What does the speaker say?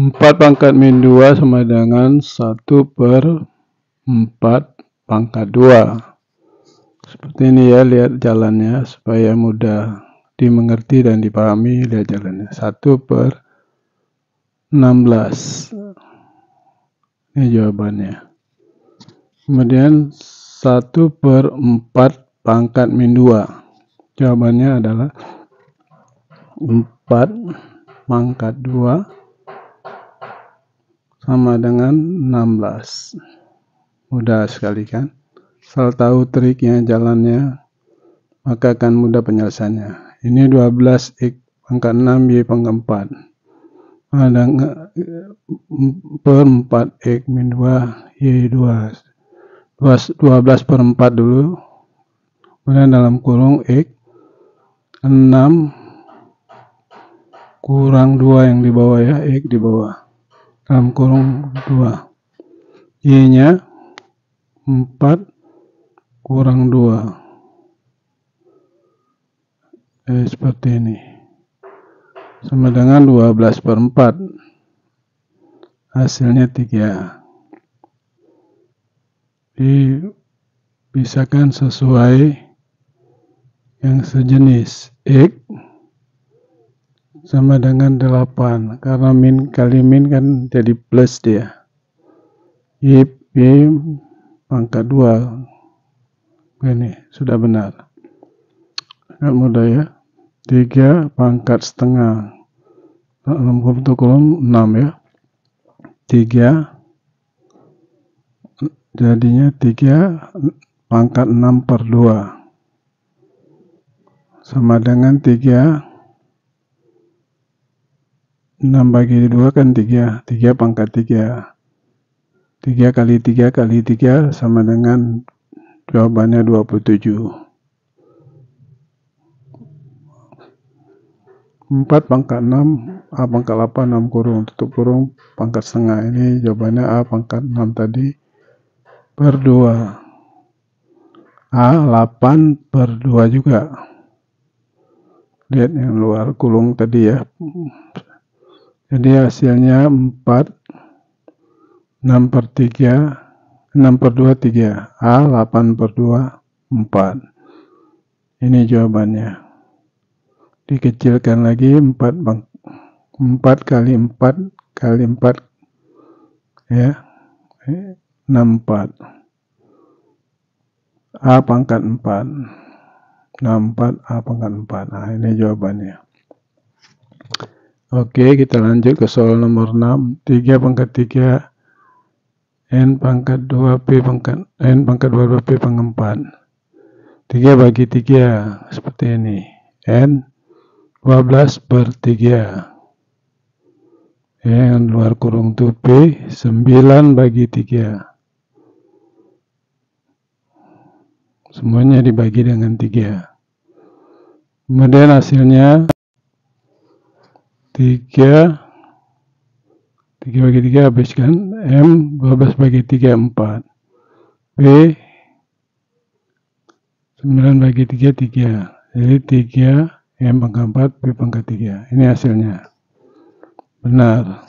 4 pangkat min 2 sama dengan 1 per 4 pangkat 2. Seperti ini ya, lihat jalannya supaya mudah dimengerti dan dipahami. Lihat jalannya. 1 per 16. Ini jawabannya. Kemudian 1 per 4 pangkat min 2. Jawabannya adalah 4 pangkat 2 sama dengan 16. Mudah sekali kan? Asal tahu triknya, jalannya, maka akan mudah penyelesaiannya. Ini 12 X pangkat 6 Y pangkat 4. Ada per 4 X min 2 Y 2. 12 per 4 dulu. Kemudian dalam kurung X 6 kurang 2 yang di bawah ya, X di bawah dalam kurung 2 Y nya 4 kurang 2 eh, seperti ini. Sama dengan 12 per 4 hasilnya 3 dipisahkan sesuai yang sejenis X sama dengan 8 karena min kali min kan jadi plus dia. Y, Y pangkat 2 ini sudah benar. Agak mudah ya. 3 pangkat setengah. Dalam bentuk kolom 6 ya. 3 jadinya 3 pangkat 6 per 2 sama dengan 3 6 bagi 2 kan 3. 3 pangkat 3. 3 kali 3 kali 3 sama dengan jawabannya 27. 4 pangkat 6, A pangkat 8, 6 kurung, tutup kurung, pangkat setengah. Ini jawabannya A pangkat 6 tadi per 2. A 8 per 2 juga. Lihat yang luar kurung tadi ya. Jadi hasilnya 4, 6 per 3, 6 per 2, 3. A, 8 per 2, 4. Ini jawabannya. Dikecilkan lagi 4, 4 kali 4 kali 4. Ya, 64. A pangkat 4. 64 A pangkat 4. Nah, ini jawabannya. Oke, kita lanjut ke soal nomor 6. 3 pangkat 3 N pangkat 2 P pangkat N pangkat 2 P pangkat 4. 3 bagi 3 seperti ini. N 12 per 3. Yang luar kurung itu P 9 bagi 3. Semuanya dibagi dengan 3. Kemudian hasilnya 3 3 bagi 3 habiskan M 12 bagi 3 4 B 9 bagi 3 3 jadi 3 M pangkat 4 B pangkat 3 ini hasilnya. Benar